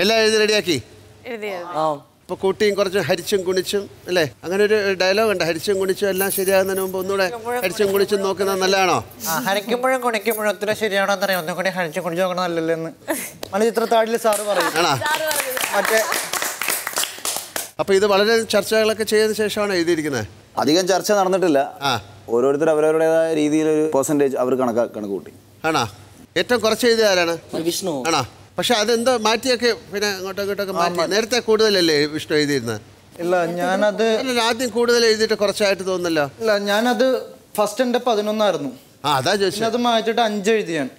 എല്ലാം എഴുതി റെഡിയാക്കി? ആ. ഇപ്പോൾ കൂട്ടിയും കുറച്ച് ഹരിച്ചും കുണിച്ചും അല്ലേ? അങ്ങനെ ഒരു ഡയലോഗ് ഉണ്ട്. ഹരിച്ചും കുണിച്ചും എല്ലാം ശരിയാകുന്നതിന് മുമ്പ് ഒന്നുകൂടെ ഹരിച്ചും കുണിച്ചും നോക്കുന്നത് നല്ലതാണോ? ഹരിക്കുമ്പോഴും കുണിക്കുമ്പോഴും ഒത്തിരി ശരിയാണോ എന്നറിയാം ഒന്നും കൂടി ഹരിച്ചും കുടിച്ചു നോക്കണം നല്ലല്ലോ എന്ന്. ചിത്രത്താഴിൽ സാറ് പറയും. ആണോ? മറ്റേ അപ്പോൾ ഇത് വളരെ ചർച്ചകളൊക്കെ ചെയ്തതിനു ശേഷമാണ് എഴുതിയിരിക്കുന്നത്? അധികം ചർച്ച നടന്നിട്ടില്ല. ആ. ഓരോരുത്തർ അവരവരുടേതായ രീതിയിൽ ഒരു പെർസെന്റേജ് അവർ കണക്കാ കണക്ക് കൂട്ടി ആണോ? ഏറ്റവും കുറച്ച് എഴുതിയ ആരാണ്? വിഷ്ണു. ആണോ? പക്ഷെ അതെന്തോ മാറ്റിയൊക്കെ പിന്നെ അങ്ങോട്ടും ഇങ്ങോട്ടൊക്കെ മാറ്റി. നേരത്തെ കൂടുതലല്ലേ വിഷ്ണു എഴുതിയിരുന്നത് ഇല്ല ഞാനത് ആദ്യം കൂടുതൽ എഴുതിയിട്ട് കുറച്ചായിട്ട് തോന്നുന്നല്ലോ. ഇല്ല ഞാനത് ഫസ്റ്റ് എന്റെ പതിനൊന്നായിരുന്നു. ആ അതാ ചോദിച്ചത് അത് മാറ്റിയിട്ട് അഞ്ച് എഴുതിയാണ്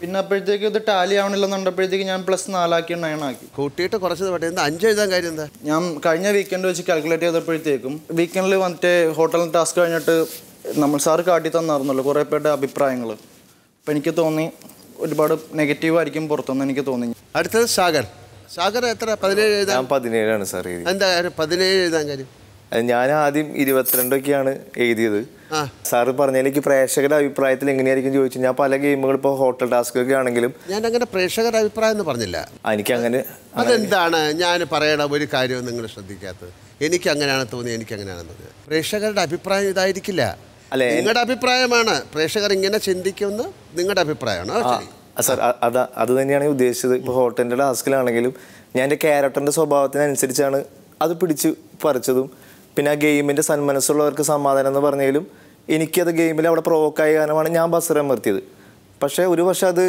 പിന്നെ അപ്പോഴത്തേക്ക് ഇത് ടാലി ആവണില്ലെന്നുണ്ടപ്പോഴത്തേക്ക് ഞാൻ പ്ലസ് നാലാക്കി നയൻ ആക്കി. കൂട്ടിയിട്ട് കുറച്ചത് പറ്റേ എന്താ അഞ്ച് എഴുതാൻ കാര്യം എന്താ? ഞാൻ കഴിഞ്ഞ വീക്കെൻഡ് വെച്ച് കാൽക്കുലേറ്റ് ചെയ്തപ്പോഴത്തേക്കും വീക്കെൻഡിൽ വന്നിട്ട് ഹോട്ടലിൽ ടാസ്ക് കഴിഞ്ഞിട്ട് നമ്മൾ സാർ കാട്ടി തന്നായിരുന്നല്ലോ കുറേ പേരുടെ അഭിപ്രായങ്ങൾ അപ്പം എനിക്ക് തോന്നി ഒരുപാട് നെഗറ്റീവ് ആയിരിക്കും പുറത്തുനിന്ന് എനിക്ക് തോന്നി അടുത്തത് സാഗർ. സാഗർ എത്ര? പതിനേഴ് എഴുതാൻ? പതിനേഴാണ് സാർ എന്താ കാര്യം? പതിനേഴ് എഴുതാൻ കാര്യം? ഞാൻ ആദ്യം ഇരുപത്തിരണ്ടൊക്കെയാണ് എഴുതിയത്. ആ. സാറ് പറഞ്ഞതിലേക്ക് പ്രേക്ഷകരുടെ അഭിപ്രായത്തിൽ എങ്ങനെയായിരിക്കും ചോദിച്ചു ഞാൻ പല ഗെയിമുകൾ ഇപ്പോൾ ഹോട്ടൽ ടാസ്ക് ഒക്കെ ആണെങ്കിലും ഞാൻ അങ്ങനെ പ്രേക്ഷകരുടെ അഭിപ്രായം എന്ന് പറഞ്ഞില്ല. ആ, എനിക്ക് അങ്ങനെ അതെന്താണ്? ഞാൻ പറയണ ഒരു കാര്യവും നിങ്ങൾ ശ്രദ്ധിക്കാത്തത്. എനിക്ക് അങ്ങനെയാണ് തോന്നിയത് എനിക്ക് അങ്ങനെയാണ് തോന്നിയത്. പ്രേക്ഷകരുടെ അഭിപ്രായം ഇതായിരിക്കില്ല. അല്ല, നിങ്ങളുടെ അഭിപ്രായമാണ്. പ്രേക്ഷകർ ഇങ്ങനെ ചിന്തിക്കുന്ന നിങ്ങളുടെ അഭിപ്രായമാണ്. സാർ അത് അത് തന്നെയാണ് ഉദ്ദേശിച്ചത്. ഇപ്പോൾ ഹോട്ടലിന്റെ ടാസ്കിലാണെങ്കിലും ഞാൻ എന്റെ ക്യാരക്ടറിന്റെ സ്വഭാവത്തിനനുസരിച്ചാണ് അത് പിടിച്ച് പറിച്ചതും. പിന്നെ ആ ഗെയിമിന്റെ സന്മനസ്സുള്ളവർക്ക് സമാധാനം എന്ന് പറഞ്ഞാലും എനിക്കത് ഗെയിമിൽ അവിടെ പ്രൊവോക്കായ കാരണമാണ് ഞാൻ ബസർ അമർത്തിയത്. പക്ഷേ ഒരു പക്ഷേ അത്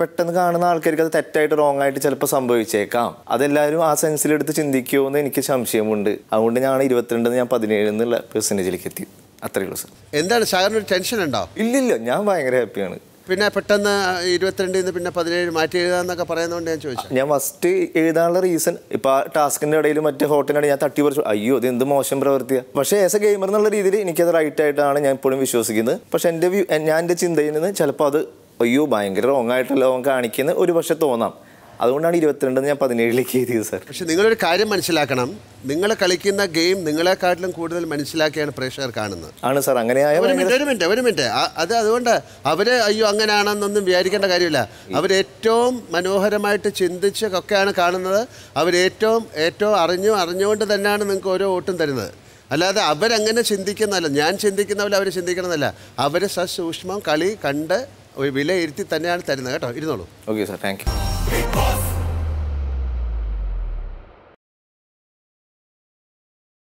പെട്ടെന്ന് കാണുന്ന ആൾക്കാർക്ക് അത് തെറ്റായിട്ട് റോങ് ആയിട്ട് ചിലപ്പോൾ സംഭവിച്ചേക്കാം. അതെല്ലാവരും ആ സെൻസിലെടുത്ത് ചിന്തിക്കുമോ എന്ന് എനിക്ക് സംശയമുണ്ട്. അതുകൊണ്ട് ഞാൻ ഇരുപത്തിരണ്ടെന്ന് ഞാൻ പതിനേഴ് എന്നുള്ള പെർസെന്റേജിലേക്ക് എത്തി. അത്രയേ ഉള്ളൂ സാർ. എന്താണ് സാറിന് ഒരു ടെൻഷൻ ഉണ്ടോ? ഇല്ലില്ല ഞാൻ ഭയങ്കര ഹാപ്പിയാണ് പിന്നെ പെട്ടെന്ന് ഇരുപത്തിരണ്ടിൽ നിന്ന് പിന്നെ പതിനേഴ് മാറ്റി എഴുതാന്നൊക്കെ പറയുന്നതുകൊണ്ട് ഞാൻ ചോദിച്ചു. ഞാൻ ഫസ്റ്റ് എഴുതാനുള്ള റീസൺ ഇപ്പൊ ആ ടാസ്കിന്റെ ഇടയിൽ മറ്റേ ഹോട്ടലിനാണ് ഞാൻ തട്ടി പറിച്ചു. അയ്യോ ഇത് എന്ത് മോശം പ്രവർത്തിയ പക്ഷേ ആസ് എ ഗെയിമർ എന്നുള്ള രീതിയിൽ എനിക്കത് റൈറ്റ് ആയിട്ടാണ് ഞാൻ ഇപ്പോഴും വിശ്വസിക്കുന്നത്. പക്ഷെ എന്റെ വ്യൂ ഞാൻ എന്റെ ചിന്തയിൽ നിന്ന് ചിലപ്പോൾ അത് അയ്യോ ഭയങ്കര റോങ് ആയിട്ടല്ലോ കാണിക്കുന്നത് കാണിക്കുന്ന? ഒരു പക്ഷെ തോന്നാം. അതുകൊണ്ടാണ് ഇരുപത്തിരണ്ട് ഞാൻ പതിനേഴിലേക്ക് എഴുതിയത് സാർ. പക്ഷെ നിങ്ങളൊരു കാര്യം മനസ്സിലാക്കണം. നിങ്ങൾ കളിക്കുന്ന ഗെയിം നിങ്ങളെക്കാട്ടിലും കൂടുതൽ മനസ്സിലാക്കിയാണ് പ്രേക്ഷകർ കാണുന്നത്. ആണ് സാർ അങ്ങനെ ഒരു മിനിറ്റ് ഒരു മിനിറ്റ് ഒരു മിനിറ്റ്. അത് അതുകൊണ്ട് അവർ അയ്യോ അങ്ങനെയാണെന്നൊന്നും വിചാരിക്കേണ്ട കാര്യമില്ല. അവരേറ്റവും മനോഹരമായിട്ട് ചിന്തിച്ച് ഒക്കെയാണ് കാണുന്നത്. അവരേറ്റവും ഏറ്റവും അറിഞ്ഞു അറിഞ്ഞുകൊണ്ട് തന്നെയാണ് നിങ്ങൾക്ക് ഓരോ വോട്ടും തരുന്നത്. അല്ലാതെ അവരങ്ങനെ ചിന്തിക്കുന്നതല്ല. ഞാൻ ചിന്തിക്കുന്ന പോലെ അവർ ചിന്തിക്കണമെന്നല്ല അവർ സസൂക്ഷ്മം കളി കണ്ട് വിലയിരുത്തി തന്നെയാണ് തരുന്നത്. കേട്ടോ ഇരുന്നോളൂ. Okay sir thank you Big Boss